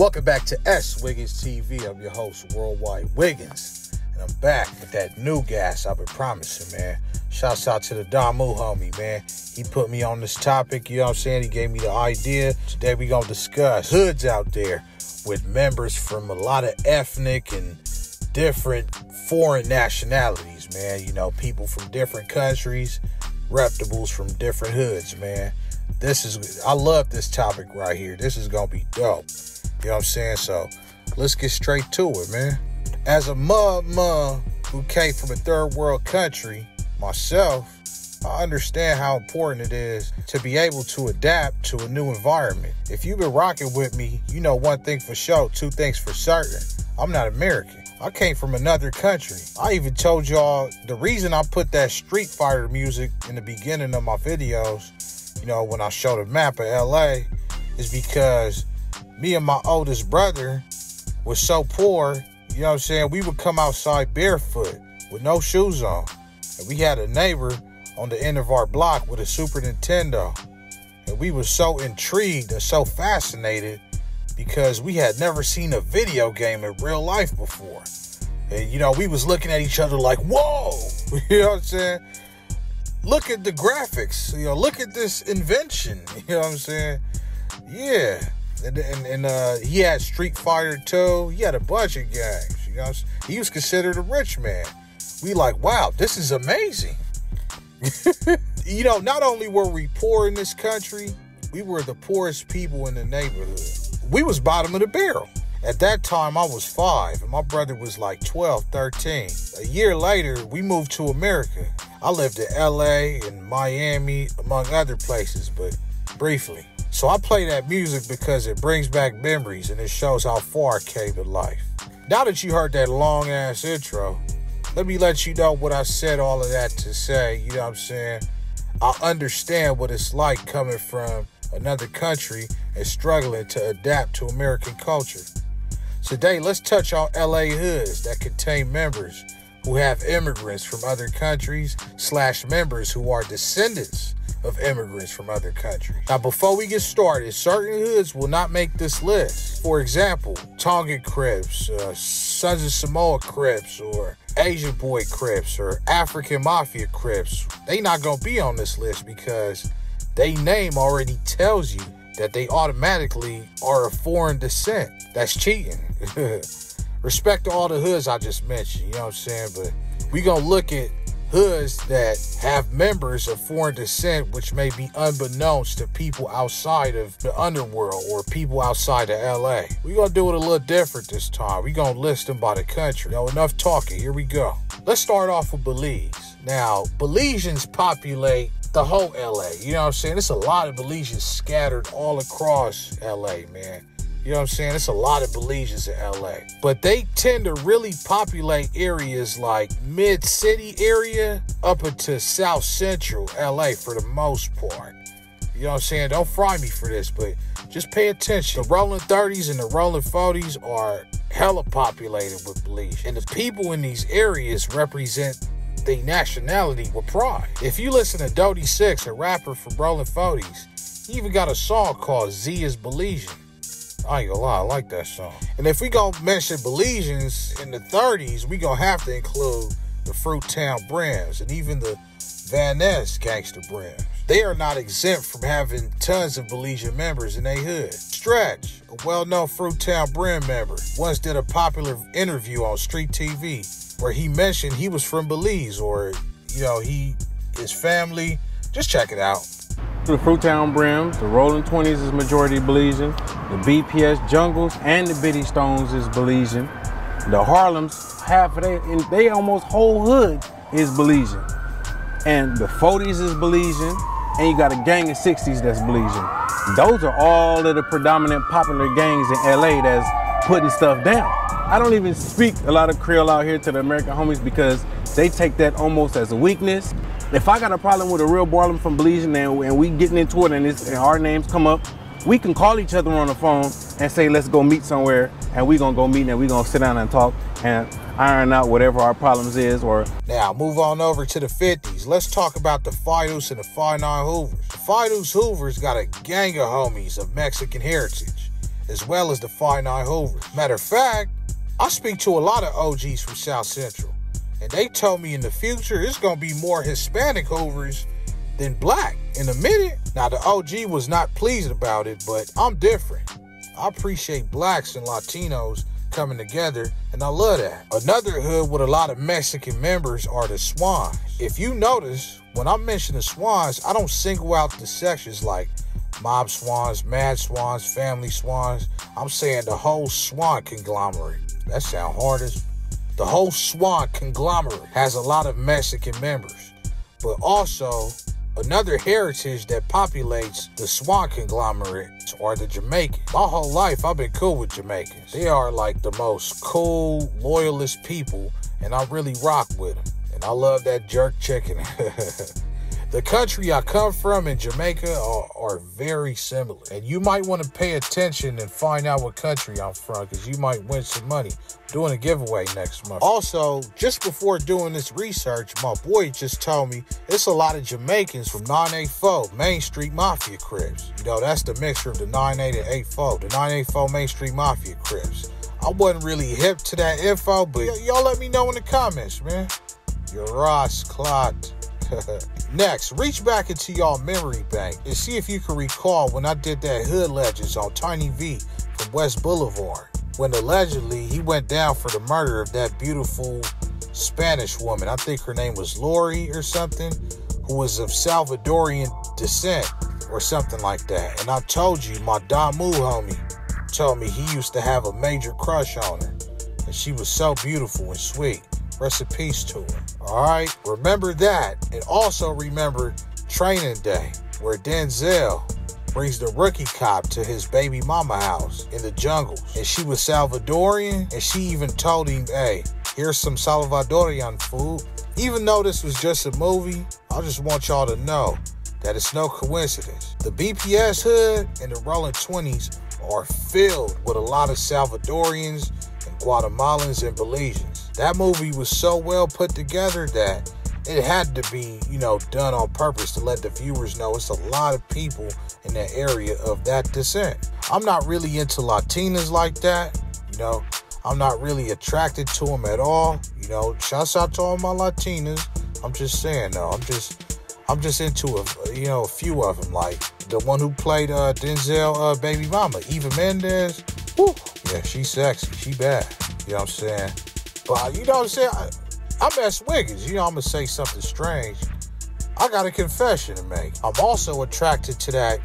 Welcome back to S Wiggins TV. I'm your host, Worldwide Wiggins. And I'm back with that new gas I've been promising, man. Shouts out to the Damu homie, man. He put me on this topic, you know what I'm saying? He gave me the idea. Today we gonna discuss hoods out there with members from a lot of ethnic and different foreign nationalities, man. You know, people from different countries, reputables from different hoods, man. This is I love this topic right here. This is gonna be dope. You know what I'm saying? So let's get straight to it, man. As a mud mud who came from a third world country, myself, I understand how important it is to be able to adapt to a new environment. If you've been rocking with me, you know one thing for sure, two things for certain. I'm not American. I came from another country. I even told y'all the reason I put that Street Fighter music in the beginning of my videos, you know, when I showed a map of LA, is because me and my oldest brother was so poor, you know what I'm saying? We would come outside barefoot with no shoes on. And we had a neighbor on the end of our block with a Super Nintendo. And we were so intrigued and so fascinated because we had never seen a video game in real life before. And you know, we was looking at each other like, whoa! You know what I'm saying? Look at the graphics. You know, look at this invention. You know what I'm saying? Yeah. And, and, and uh, he had Street Fighter 2. He had a bunch of games. You know, he was considered a rich man. We like, wow, this is amazing. you know, not only were we poor in this country, we were the poorest people in the neighborhood. We was bottom of the barrel. At that time, I was five, and my brother was like 12, 13. A year later, we moved to America. I lived in LA and Miami, among other places, but briefly. So I play that music because it brings back memories and it shows how far I came in life. Now that you heard that long ass intro, let me let you know what I said all of that to say. You know what I'm saying? I understand what it's like coming from another country and struggling to adapt to American culture. Today, let's touch on LA hoods that contain members who have immigrants from other countries slash members who are descendants of immigrants from other countries. Now, before we get started, certain hoods will not make this list. For example, Tongan Crips, uh, Sons of Samoa Crips, or Asian Boy Crips, or African Mafia Crips. They not gonna be on this list because they name already tells you that they automatically are of foreign descent. That's cheating. Respect to all the hoods I just mentioned, you know what I'm saying? But we gonna look at hoods that have members of foreign descent, which may be unbeknownst to people outside of the underworld or people outside of LA. We're gonna do it a little different this time. We're gonna list them by the country. Now, enough talking. Here we go. Let's start off with Belize. Now, Belizeans populate the whole LA. You know what I'm saying? There's a lot of Belizeans scattered all across LA, man. You know what I'm saying? It's a lot of Belizeans in LA. But they tend to really populate areas like mid city area up into South Central LA for the most part. You know what I'm saying? Don't fry me for this, but just pay attention. The rolling 30s and the rolling 40s are hella populated with Belize. And the people in these areas represent the nationality with pride. If you listen to Dody Six, a rapper from Rolling 40s, he even got a song called Z is Belizean. I ain't gonna lie, I like that song. And if we gonna mention Belizeans in the 30s, we gonna have to include the Fruit Town Brims and even the Van Ness Gangster Brims. They are not exempt from having tons of Belizean members in their hood. Stretch, a well-known Fruit Town Brim member, once did a popular interview on Street TV where he mentioned he was from Belize or, you know, he, his family. Just check it out. The Fruit Town Brims, the Rolling 20s is majority Belizean, the BPS Jungles and the Bitty Stones is Belizean. The Harlems, half of they, and they almost whole hood is Belizean. And the 40s is Belizean, and you got a gang of 60s that's Belizean. Those are all of the predominant popular gangs in LA that's putting stuff down. I don't even speak a lot of Creole out here to the American homies because they take that almost as a weakness. If I got a problem with a real boy from Belize and, and we getting into it and, and, our names come up, we can call each other on the phone and say, let's go meet somewhere and we gonna go meet and we gonna sit down and talk and iron out whatever our problems is or now move on over to the 50s let's talk about the Fidus and the Phi Hoovers the Fidus Hoovers got a gang of homies of Mexican heritage as well as the finite Hoovers. Matter of fact, I speak to a lot of OGs from South Central, and they told me in the future it's gonna be more Hispanic Hoovers than black in a minute. Now the OG was not pleased about it, but I'm different. I appreciate blacks and Latinos coming together, and I love that. Another hood with a lot of Mexican members are the Swans. If you notice, when I mention the Swans, I don't single out the sections like Mob Swans, Mad Swans, Family Swans. I'm saying the whole Swan conglomerate. That sound hardest. The whole Swan conglomerate has a lot of Mexican members, but also Another heritage that populates the Swan conglomerate are the Jamaicans. My whole life, I've been cool with Jamaicans. They are like the most cool, loyalist people, and I really rock with them. And I love that jerk chicken. The country I come from in Jamaica are, are very similar. And you might want to pay attention and find out what country I'm from because you might win some money doing a giveaway next month. Also, just before doing this research, my boy just told me it's a lot of Jamaicans from 984 Main Street Mafia Crips. You know, that's the mixture of the 98 and 84, the 984 Main Street Mafia Crips. I wasn't really hip to that info, but y'all let me know in the comments, man. Your Ross Clot. Next, reach back into y'all memory bank and see if you can recall when I did that Hood Legends on Tiny V from West Boulevard. When allegedly he went down for the murder of that beautiful Spanish woman. I think her name was Lori or something, who was of Salvadorian descent or something like that. And I told you, my Damu homie told me he used to have a major crush on her. And she was so beautiful and sweet. Rest in peace to her. All right, remember that. And also remember Training Day, where Denzel brings the rookie cop to his baby mama house in the jungles. And she was Salvadorian, and she even told him, hey, here's some Salvadorian food. Even though this was just a movie, I just want y'all to know that it's no coincidence. The BPS hood and the Rolling 20s are filled with a lot of Salvadorians and Guatemalans and Belizeans. That movie was so well put together that it had to be, you know, done on purpose to let the viewers know it's a lot of people in that area of that descent. I'm not really into Latinas like that, you know. I'm not really attracted to them at all. You know, shouts out to all my Latinas. I'm just saying though, I'm just I'm just into a you know a few of them, like the one who played uh, Denzel uh, baby mama, Eva Mendes. Woo, yeah, she's sexy, she bad. You know what I'm saying? You know what I'm saying? I, I'm S. Wiggins. You know I'm gonna say something strange. I got a confession to make. I'm also attracted to that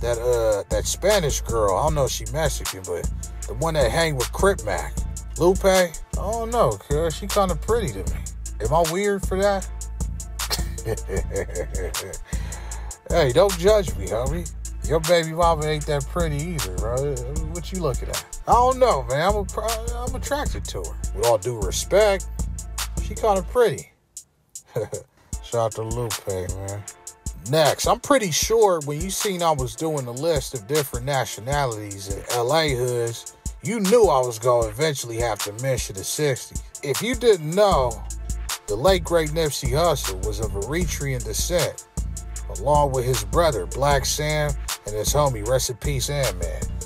that uh that Spanish girl. I don't know if she Mexican, but the one that hang with Crip Mac. Lupe? I don't know, cuz she kind of pretty to me. Am I weird for that? hey, don't judge me, homie. Your baby mama ain't that pretty either, bro. What you looking at? I don't know, man. I'm, a, I'm attracted to her. With all due respect, she kind of pretty. Shout out to Lupe, man. Next, I'm pretty sure when you seen I was doing a list of different nationalities in LA hoods, you knew I was going to eventually have to mention the 60s. If you didn't know, the late great Nipsey Hussle was of Eritrean descent, along with his brother Blacc Sam and his homie Rest in Peace Man.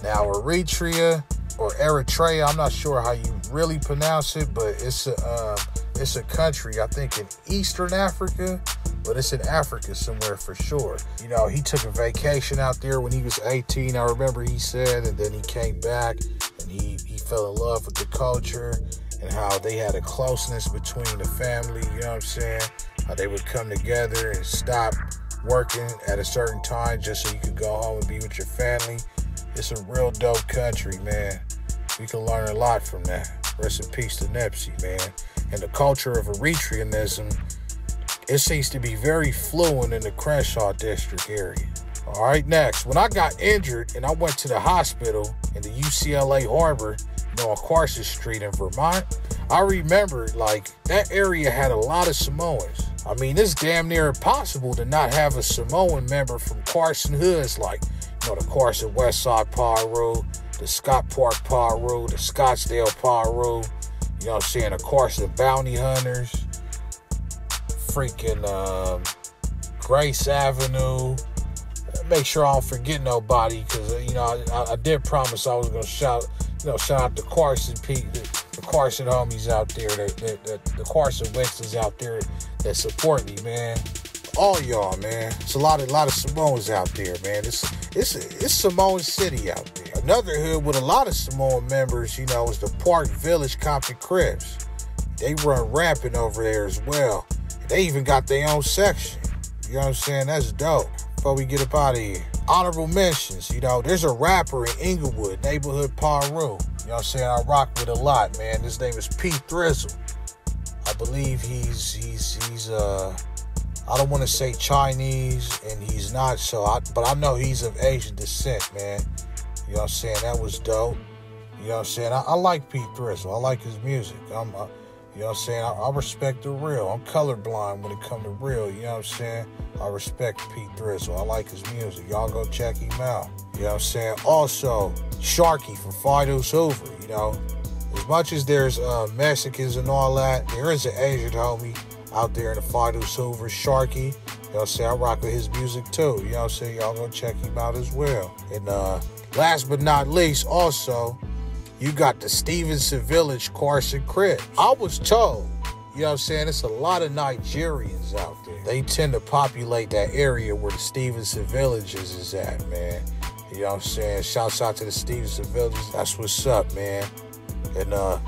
Now Eritrea or Eritrea, I'm not sure how you really pronounce it, but it's a um, it's a country I think in Eastern Africa, but it's in Africa somewhere for sure. You know, he took a vacation out there when he was 18. I remember he said, and then he came back and he he fell in love with the culture and how they had a closeness between the family. You know what I'm saying? How they would come together and stop working at a certain time just so you could go home and be with your family. It's a real dope country, man. We can learn a lot from that. Rest in peace to Nipsey, man. And the culture of Eritreanism, it seems to be very fluent in the Crenshaw district area. All right, next. When I got injured and I went to the hospital in the UCLA Harbor, you know, on Carson Street in Vermont, I remember like that area had a lot of Samoans. I mean, it's damn near impossible to not have a Samoan member from Carson Hoods, like, you know, the Carson West Side Piru, the Scott Park Piru, the Scottsdale Piru, you know what I'm saying, the Carson Bounty Hunters, freaking um, Grace Avenue. Make sure I don't forget nobody because, you you know, I, I did promise I was gonna shout, you know, shout out the Carson Pete, the, the Carson homies out there, that, that the Carson Winston's out there that support me, man. All y'all, man. It's a lot of lot of Samoans out there, man. It's it's it's Samoan City out there. Another hood with a lot of Samoan members, you know, is the Park Village Compton Crips. They run rampant over there as well. They even got their own section. You know what I'm saying? That's dope. Before we get up out of here. Honorable mentions, you know, there's a rapper in Inglewood, neighborhood Piru. You know what I'm saying? I rock with a lot, man. His name is Pete Thrizzle. I believe he's he's he's uh I don't want to say Chinese and he's not so I, but I know he's of Asian descent, man. You know what I'm saying? That was dope. You know what I'm saying? I, I like Pete Thrizzle. I like his music. I'm uh, you know what I'm saying? I, I, respect the real. I'm colorblind when it comes to real. You know what I'm saying? I respect Pete Thrizzle. I like his music. Y'all go check him out. You know what I'm saying? Also, Sharky from Fido's Hoover. You know, as much as there's uh, Mexicans and all that, there is an Asian homie out there in the Fido's Silver Sharky. I'm saying? I rock with his music too. You know saying? Y'all gonna check him out as well. And uh, last but not least, also, you got the Stevenson Village Carson Crips. I was told, you know what I'm saying, it's a lot of Nigerians out there. They tend to populate that area where the Stevenson Villages is at, man. You know what I'm saying? Shouts out to the Stevenson Villages. That's what's up, man. And uh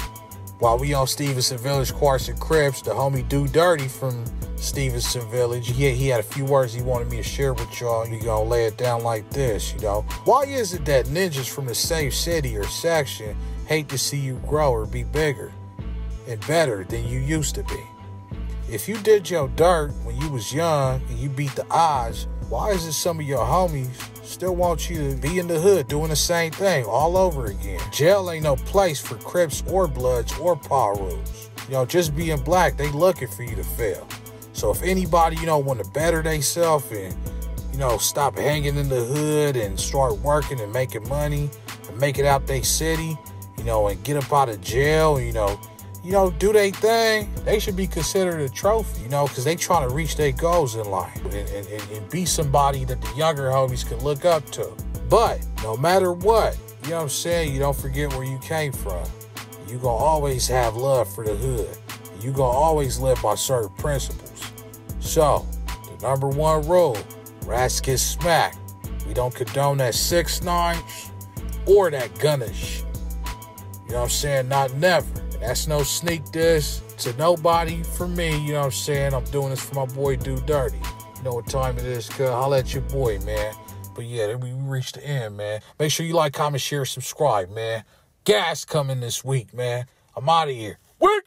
while we on Stevenson Village Carson Crips, the homie Do Dirty from Stevenson Village. He, he had a few words he wanted me to share with y'all. You gonna lay it down like this, you know. Why is it that ninjas from the same city or section hate to see you grow or be bigger and better than you used to be? If you did your dirt when you was young and you beat the odds, why is it some of your homies still want you to be in the hood doing the same thing all over again? Jail ain't no place for Crips or Bloods or Pirus. You know, just being black, they looking for you to fail. So if anybody, you know, want to better themselves and, you know, stop hanging in the hood and start working and making money and make it out their city, you know, and get up out of jail, you know, you know, do their thing, they should be considered a trophy, you know, because they trying to reach their goals in life and, and, and be somebody that the younger homies can look up to. But no matter what, you know what I'm saying, you don't forget where you came from. You gonna always have love for the hood. You gonna always live by certain principles. So, the number one rule rats get smacked. We don't condone that six nine or that gunnish. You know what I'm saying? Not never. That's no sneak this to nobody for me. You know what I'm saying? I'm doing this for my boy Do Dirty. You know what time it is, cuz I'll let your boy, man. But yeah, we reached the end, man. Make sure you like, comment, share, subscribe, man. Gas coming this week, man. I'm out of here. Work!